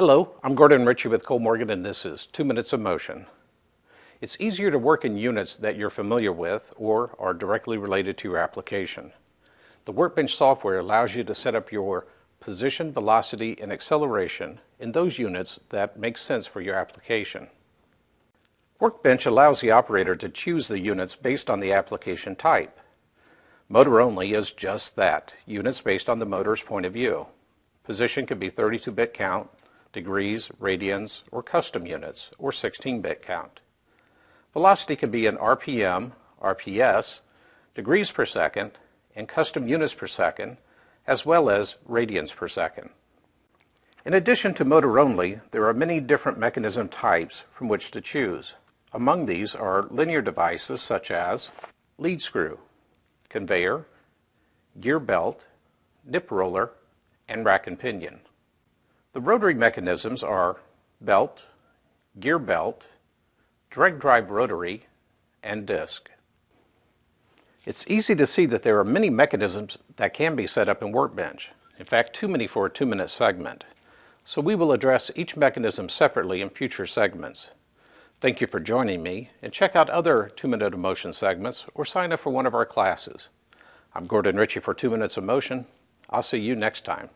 Hello, I'm Gordon Ritchie with Kollmorgen and this is 2 Minutes of Motion. It's easier to work in units that you're familiar with or are directly related to your application. The Workbench software allows you to set up your position, velocity, and acceleration in those units that make sense for your application. Workbench allows the operator to choose the units based on the application type. Motor only is just that, units based on the motor's point of view. Position can be 32-bit count, degrees, radians, or custom units, or 16-bit count. Velocity can be in RPM, RPS, degrees per second, and custom units per second, as well as radians per second. In addition to motor only, there are many different mechanism types from which to choose. Among these are linear devices such as lead screw, conveyor, gear belt, nip roller, and rack and pinion. The rotary mechanisms are belt, gear belt, direct drive rotary, and disc. It's easy to see that there are many mechanisms that can be set up in Workbench. In fact, too many for a two-minute segment. So we will address each mechanism separately in future segments. Thank you for joining me, and check out other 2-Minute of Motion segments or sign up for one of our classes. I'm Gordon Ritchie for 2 Minutes of Motion. I'll see you next time.